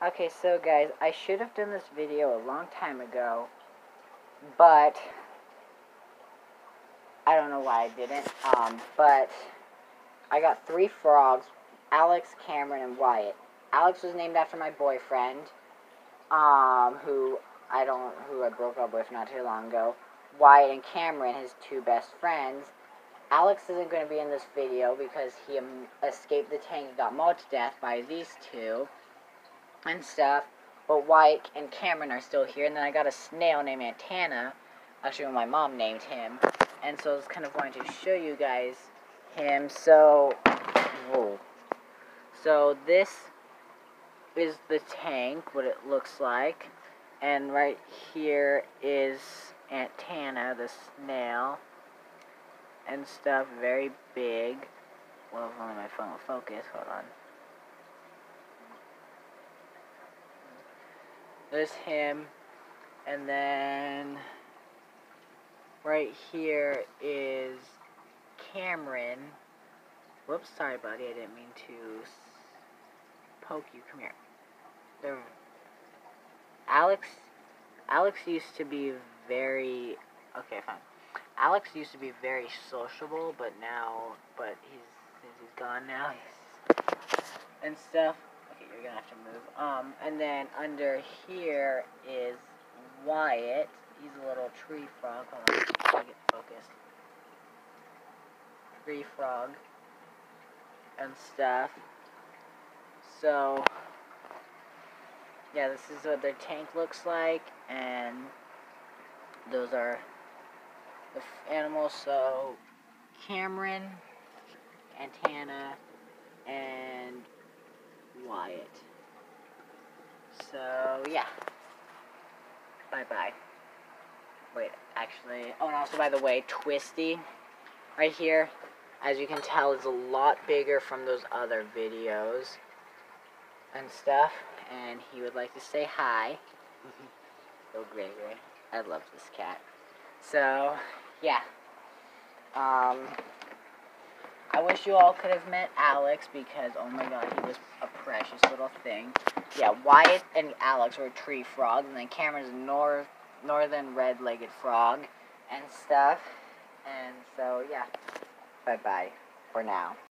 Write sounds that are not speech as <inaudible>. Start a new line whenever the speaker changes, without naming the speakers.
Okay, so guys, I should have done this video a long time ago, but I don't know why I didn't. Um, but I got three frogs, Alex, Cameron, and Wyatt. Alex was named after my boyfriend, um, who I don't, who I broke up with not too long ago. Wyatt and Cameron, his two best friends. Alex isn't going to be in this video because he escaped the tank and got mauled to death by these two and stuff. But Wyatt and Cameron are still here. And then I got a snail named Antana. Actually, my mom named him. And so I was kind of wanting to show you guys him. So, whoa. So this is the tank, what it looks like. And right here is Aunt Tana, the snail. And stuff, very big. Well, if only my phone will focus. Hold on. There's him. And then right here is Cameron. Whoops, sorry, buddy. I didn't mean to poke you. Come here. There. Alex. Alex used to be very. Okay, fine. Alex used to be very sociable, but now, but he's since he's gone now. He's, and stuff. You're gonna have to move. Um, and then under here is Wyatt. He's a little tree frog. Hold on, me get focused. Tree frog and stuff. So, yeah, this is what their tank looks like, and those are the animals. So, Cameron, and Hannah and Wyatt. So, yeah. Bye-bye. Wait, actually, oh, and also, by the way, Twisty, right here, as you can tell, is a lot bigger from those other videos and stuff, and he would like to say hi. <laughs> Go Gregory. I love this cat. So, yeah. Um, I wish you all could have met Alex because, oh my god, he was a precious little thing. Yeah, Wyatt and Alex were tree frogs, and then Cameron's north northern red-legged frog and stuff. And so, yeah. Bye-bye for now.